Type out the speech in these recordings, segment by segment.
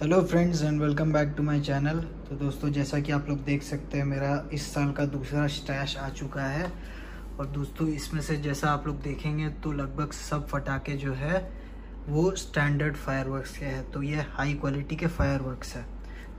Hello friends and welcome back to my channel तो दोस्तों, जैसा कि आप लोग देख सकते हैं, मेरा इस साल का दूसरा स्टैश आ चुका है। और दोस्तों, इसमें से जैसा आप लोग देखेंगे तो लगभग सब फटाके जो है, वो स्टैंडर्ड फायरवर्क्स के हैं। तो ये हाई क्वालिटी के फायरवर्क्स है।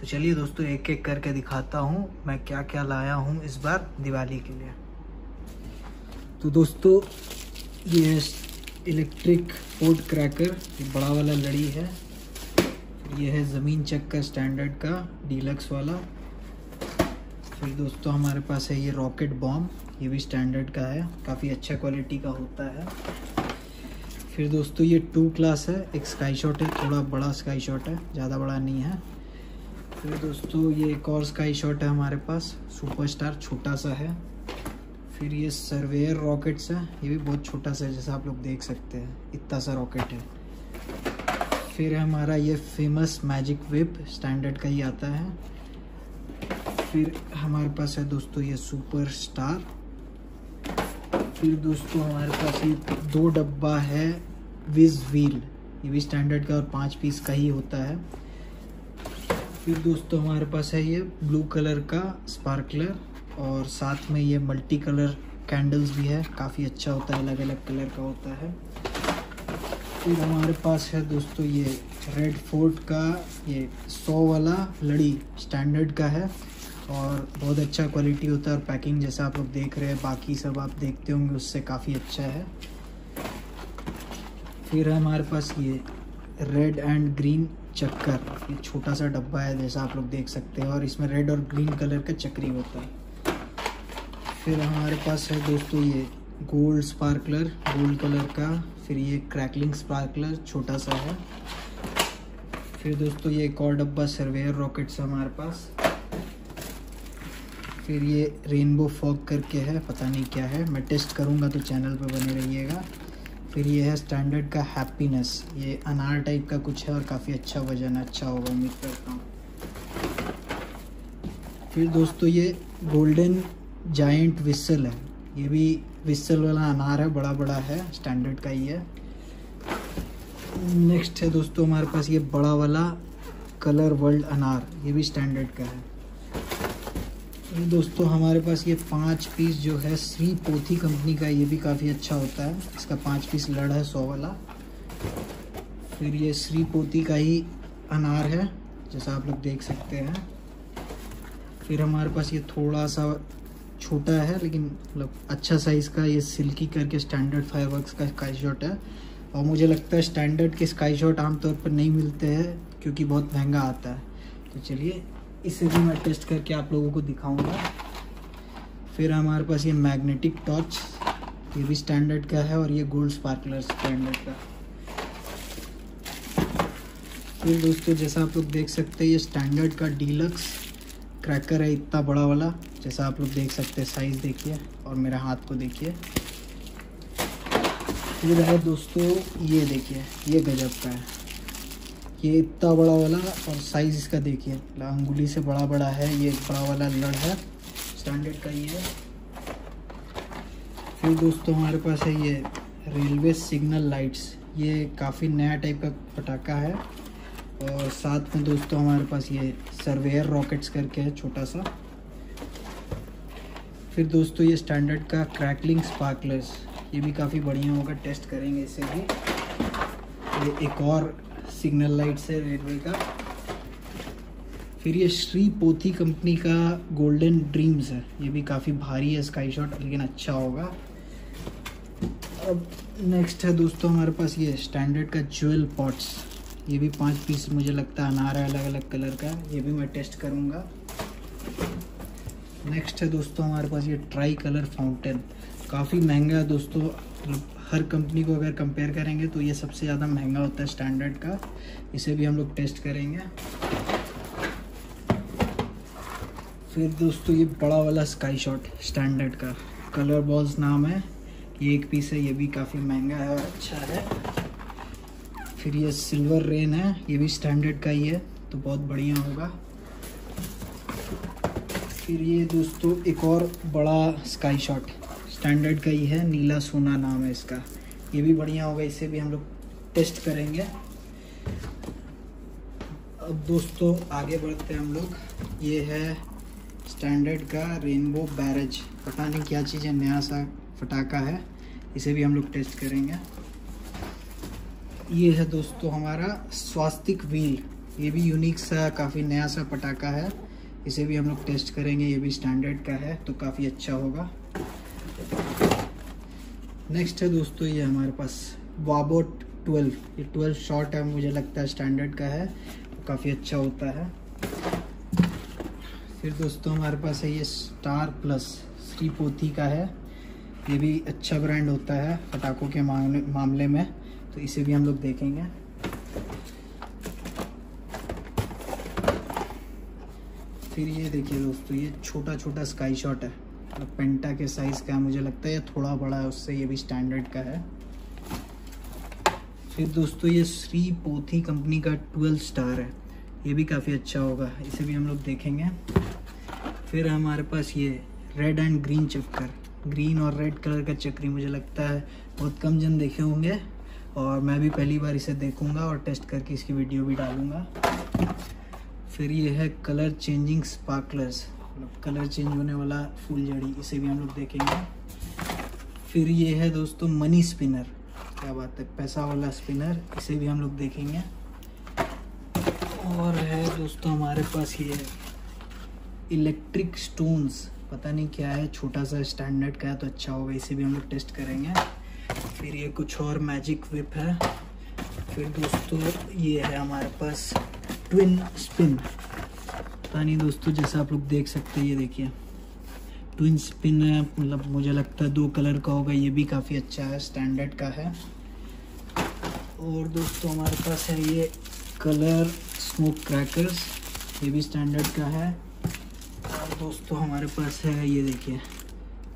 तो चलिए दोस्तों एक एक करके दिखाता हूँ, मैं क्या क्या लाया हूँ इस बार दिवाली के लिए। तो दोस्तों, ये इलेक्ट्रिक पोर्ट क्रैकर बड़ा वाला लड़ी है। ये है ज़मीन चक का स्टैंडर्ड का डीलक्स वाला। फिर दोस्तों हमारे पास है ये रॉकेट बॉम्ब ये भी स्टैंडर्ड का है, काफ़ी अच्छा क्वालिटी का होता है। फिर दोस्तों ये टू क्लास है, एक स्काई शॉट है, थोड़ा बड़ा स्काई शॉट है, ज़्यादा बड़ा नहीं है। फिर दोस्तों ये एक और स्काई शॉट है हमारे पास सुपर स्टार छोटा सा है। फिर ये सर्वेयर रॉकेट्स है, ये भी बहुत छोटा सा है, जैसा आप लोग देख सकते हैं, इतना सा रॉकेट है। फिर हमारा ये फ़ेमस मैजिक विप स्टैंडर्ड का ही आता है। फिर हमारे पास है दोस्तों ये सुपर स्टार फिर दोस्तों हमारे पास ये दो डब्बा है विज व्हील ये भी स्टैंडर्ड का और पाँच पीस का ही होता है। फिर दोस्तों हमारे पास है ये ब्लू कलर का स्पार्कलर और साथ में ये मल्टी कलर कैंडल्स भी है। काफ़ी अच्छा होता है अलग अलग कलर का होता है। फिर हमारे पास है दोस्तों ये रेड फोर्ट का, ये सौ वाला लड़ी स्टैंडर्ड का है और बहुत अच्छा क्वालिटी होता है और पैकिंग जैसा आप लोग देख रहे हैं, बाकी सब आप देखते होंगे, उससे काफ़ी अच्छा है। फिर हमारे पास ये रेड एंड ग्रीन चक्कर, ये छोटा सा डब्बा है जैसा आप लोग देख सकते हैं और इसमें रेड और ग्रीन कलर का चक्री होता है। फिर हमारे पास है दोस्तों ये गोल्ड स्पार्कलर, गोल्ड कलर का, फिर ये क्रैकलिंग स्पार्कलर छोटा सा है। फिर दोस्तों ये एक और डब्बा सर्वेयर रॉकेट्स है हमारे पास। फिर ये रेनबो फॉग करके है, पता नहीं क्या है। मैं टेस्ट करूँगा तो चैनल पर बने रहिएगा। फिर ये है स्टैंडर्ड का हैप्पीनेस। ये अनार टाइप का कुछ है और काफ़ी अच्छा वज़न अच्छा होगा, उम्मीद करता हूँ। फिर दोस्तों ये गोल्डन जाइंट विसल है। ये भी विसल वाला अनार है, बड़ा बड़ा है स्टैंडर्ड का ही है। नेक्स्ट है दोस्तों, हमारे पास ये बड़ा वाला कलर वर्ल्ड अनार, ये भी स्टैंडर्ड का है। दोस्तों, हमारे पास ये पाँच पीस जो है, श्री पोथी कंपनी का ये भी काफ़ी अच्छा होता है। इसका पाँच पीस लड़ है सौ वाला। फिर ये श्री पोथी का ही अनार है, जैसा आप लोग देख सकते हैं। फिर हमारे पास ये थोड़ा सा छोटा है, लेकिन मतलब अच्छा साइज़ का, ये सिल्की करके स्टैंडर्ड फायरवर्क्स का स्काई शॉट है। और मुझे लगता है स्टैंडर्ड के स्काई शॉट आमतौर पर नहीं मिलते हैं, क्योंकि बहुत महँगा आता है। तो चलिए, इसे भी मैं टेस्ट करके आप लोगों को दिखाऊँगा। फिर हमारे पास ये मैग्नेटिक टॉर्च ये भी स्टैंडर्ड का है, और ये गोल्ड स्पार्कलर स्टैंडर्ड का। फिर दोस्तों, जैसा आप लोग देख सकते हैं, ये स्टैंडर्ड का डीलक्स क्रैकर है, इतना बड़ा वाला। जैसा आप लोग देख सकते हैं साइज़ देखिए और मेरे हाथ को देखिए। फिर है दोस्तों, ये देखिए, ये गजब का है। ये इतना बड़ा वाला और साइज़ इसका देखिए अंगुली से बड़ा बड़ा है, ये बड़ा वाला लड़ है स्टैंडर्ड का ये है। फिर दोस्तों हमारे पास है ये रेलवे सिग्नल लाइट्स ये काफ़ी नया टाइप का पटाखा है और साथ में दोस्तों हमारे पास ये सर्वेयर रॉकेट्स करके है, छोटा सा। फिर दोस्तों ये स्टैंडर्ड का क्रैकलिंग स्पार्कलर्स ये भी काफ़ी बढ़िया होगा टेस्ट करेंगे इसे भी। ये एक और सिग्नल लाइट्स है रेलवे का। फिर ये श्री पोथी कंपनी का गोल्डन ड्रीम्स है। ये भी काफ़ी भारी है स्काई शॉट लेकिन अच्छा होगा। अब नेक्स्ट है दोस्तों हमारे पास ये स्टैंडर्ड का ज्वेल पॉट्स ये भी पाँच पीस मुझे लगता है अनार है अलग अलग कलर का। ये भी मैं टेस्ट करूँगा। नेक्स्ट है दोस्तों, हमारे पास ये ट्राई कलर फाउंटेन काफ़ी महँगा है दोस्तों। हर कंपनी को अगर कंपेयर करेंगे तो ये सबसे ज़्यादा महँगा होता है स्टैंडर्ड का। इसे भी हम लोग टेस्ट करेंगे। फिर दोस्तों ये बड़ा वाला स्काई शॉट स्टैंडर्ड का। कलर बॉल्स नाम है। ये एक पीस है, ये भी काफ़ी महँगा है और अच्छा है। फिर ये सिल्वर रेन है, ये भी स्टैंडर्ड का ही है तो बहुत बढ़िया होगा। फिर ये दोस्तों एक और बड़ा स्काई शॉट स्टैंडर्ड का ही है, नीला सोना नाम है इसका। ये भी बढ़िया होगा, इसे भी हम लोग टेस्ट करेंगे। अब दोस्तों आगे बढ़ते हैं हम लोग। ये है स्टैंडर्ड का रेनबो बैरेज पता नहीं क्या चीज़ है, नया सा फटाका है, इसे भी हम लोग टेस्ट करेंगे। ये है दोस्तों हमारा स्वास्तिक व्हील ये भी यूनिक सा, काफ़ी नया सा पटाखा है। इसे भी हम लोग टेस्ट करेंगे, ये भी स्टैंडर्ड का है तो काफ़ी अच्छा होगा। नेक्स्ट है दोस्तों, ये हमारे पास वाबोट 12 ये 12 शॉर्ट है, मुझे लगता है स्टैंडर्ड का है तो काफ़ी अच्छा होता है। फिर दोस्तों, हमारे पास है ये स्टार प्लस श्री पोथी का है। ये भी अच्छा ब्रांड होता है, पटाखों के मामले मामले में तो इसे भी हम लोग देखेंगे। फिर ये देखिए दोस्तों, ये छोटा छोटा स्काई शॉट है। मतलब पेंटा के साइज़ का है मुझे लगता है ये थोड़ा बड़ा है, उससे ये भी स्टैंडर्ड का है। फिर दोस्तों, ये श्री पोथी कंपनी का ट्वेल्व स्टार है। ये भी काफ़ी अच्छा होगा, इसे भी हम लोग देखेंगे। फिर हमारे पास ये रेड एंड ग्रीन चक्कर। ग्रीन और रेड कलर का चक्री मुझे लगता है बहुत कम जन देखे होंगे। और मैं भी पहली बार इसे देखूँगा और टेस्ट करके इसकी वीडियो भी डालूँगा। फिर ये है कलर चेंजिंग स्पार्कलर्स मतलब कलर चेंज होने वाला फूल जड़ी, इसे भी हम लोग देखेंगे। फिर ये है दोस्तों मनी स्पिनर क्या बात है, पैसा वाला स्पिनर इसे भी हम लोग देखेंगे। और है दोस्तों हमारे पास ये इलेक्ट्रिक स्टोन्स पता नहीं क्या है, छोटा सा स्टैंडर्ड का है तो अच्छा होगा, इसे भी हम लोग टेस्ट करेंगे। फिर ये कुछ और मैजिक विप है। फिर दोस्तों ये है हमारे पास ट्विन स्पिन पता नहीं दोस्तों, जैसा आप लोग देख सकते हैं, ये देखिए। ट्विन स्पिन मतलब मुझे लगता है दो कलर का होगा, ये भी काफ़ी अच्छा है स्टैंडर्ड का है। और दोस्तों, हमारे पास है ये कलर स्मोक क्रैकर्स ये भी स्टैंडर्ड का है। और दोस्तों, हमारे पास है, ये देखिए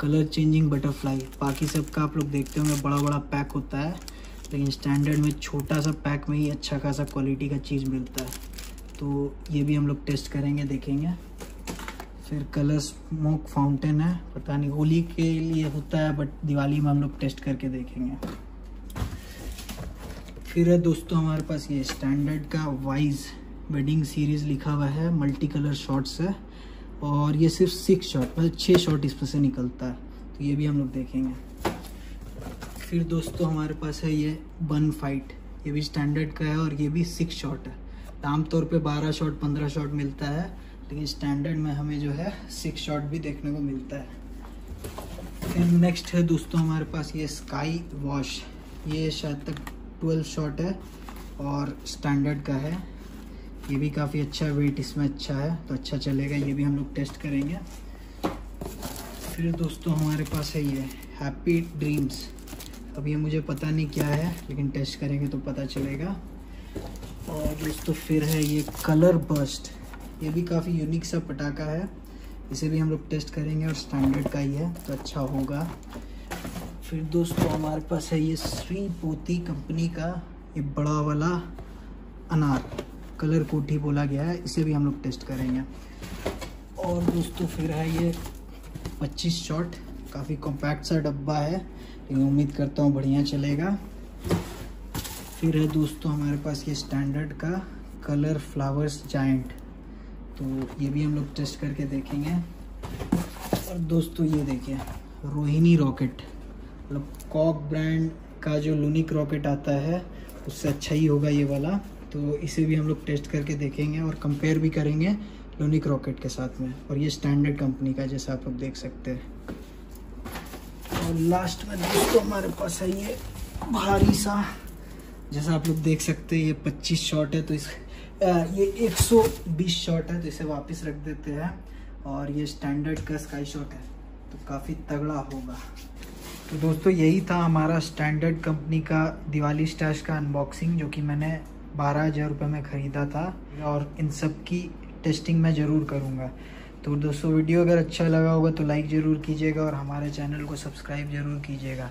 कलर चेंजिंग बटरफ्लाई बाकी सब का आप लोग देखते होंगे बड़ा बड़ा पैक होता है, लेकिन स्टैंडर्ड में छोटा सा पैक में ही अच्छा खासा क्वालिटी का चीज़ मिलता है। तो ये भी हम लोग टेस्ट करेंगे, देखेंगे। फिर कलर स्मोक फाउंटेन है, पता नहीं, होली के लिए होता है बट दिवाली में हम लोग टेस्ट करके देखेंगे। फिर है दोस्तों, हमारे पास ये स्टैंडर्ड का वाइज वेडिंग सीरीज़ लिखा हुआ है मल्टी कलर शॉर्ट्स है, और ये सिर्फ़ सिक्स शॉट मतलब छः शॉट इसमें से निकलता है। तो ये भी हम लोग देखेंगे। फिर दोस्तों, हमारे पास है ये बन फाइट ये भी स्टैंडर्ड का है, और ये भी सिक्स शॉट है। आमतौर पे 12 शॉट 15 शॉट मिलता है, लेकिन स्टैंडर्ड में हमें जो है सिक्स शॉट भी देखने को मिलता है। फिर नेक्स्ट है दोस्तों हमारे पास ये स्काई वॉश ये शायद तक 12 शॉट है और स्टैंडर्ड का है। ये भी काफ़ी अच्छा वेट इसमें अच्छा है तो अच्छा चलेगा, ये भी हम लोग टेस्ट करेंगे। फिर दोस्तों हमारे पास है ये हैप्पी ड्रीम्स अब ये मुझे पता नहीं क्या है, लेकिन टेस्ट करेंगे तो पता चलेगा। और दोस्तों फिर है ये कलर बस्ट ये भी काफ़ी यूनिक सा पटाखा है। इसे भी हम लोग टेस्ट करेंगे और स्टैंडर्ड का ही है तो अच्छा होगा। फिर दोस्तों, हमारे पास है ये श्री पोती कंपनी का ये बड़ा वाला अनार। कलर कोठी बोला गया है, इसे भी हम लोग टेस्ट करेंगे। और दोस्तों, फिर है ये 25 शॉट काफ़ी कॉम्पैक्ट सा डब्बा है, लेकिन उम्मीद करता हूँ बढ़िया चलेगा। फिर है दोस्तों हमारे पास ये स्टैंडर्ड का कलर फ्लावर्स जाइंट तो ये भी हम लोग टेस्ट करके देखेंगे। और दोस्तों ये देखिए, रोहिणी रॉकेट मतलब कॉक ब्रांड का जो लूनिक रॉकेट आता है, उससे अच्छा ही होगा ये वाला। तो इसे भी हम लोग टेस्ट करके देखेंगे और कंपेयर भी करेंगे लूनिक रॉकेट के साथ में। और ये स्टैंडर्ड कंपनी का, जैसा आप लोग देख सकते हैं। और लास्ट में दोस्तों हमारे पास है ये भारी सा जैसा आप लोग देख सकते हैं ये 25 शॉट है तो इस आ, ये 120 शॉट है तो इसे वापस रख देते हैं। और ये स्टैंडर्ड का स्काई शॉट है तो काफ़ी तगड़ा होगा। तो दोस्तों यही था हमारा स्टैंडर्ड कंपनी का दिवाली स्टैश का अनबॉक्सिंग जो कि मैंने बारह हज़ार रुपये में ख़रीदा था। और इन सब की टेस्टिंग मैं ज़रूर करूँगा। तो दोस्तों वीडियो अगर अच्छा लगा होगा तो लाइक ज़रूर कीजिएगा और हमारे चैनल को सब्सक्राइब ज़रूर कीजिएगा।